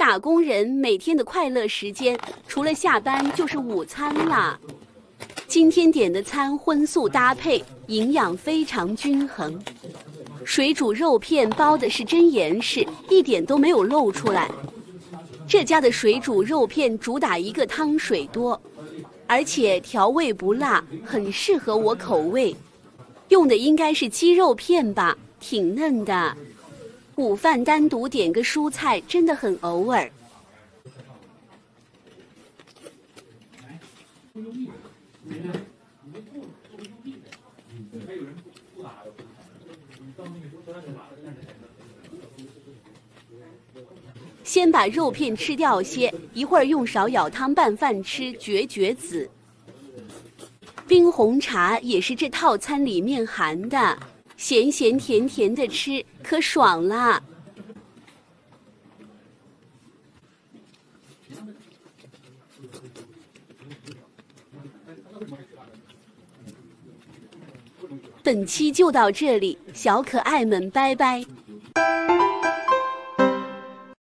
打工人每天的快乐时间，除了下班就是午餐啦。今天点的餐荤素搭配，营养非常均衡。水煮肉片包的是真严实，一点都没有露出来。这家的水煮肉片主打一个汤水多，而且调味不辣，很适合我口味。用的应该是鸡肉片吧，挺嫩的。午饭单独点个蔬菜，真的很偶尔。先把肉片吃掉些，一会儿用勺舀汤拌饭吃，绝绝子。冰红茶也是这套餐里面含的，咸咸甜甜的吃可爽啦。本期就到这里，小可爱们拜拜。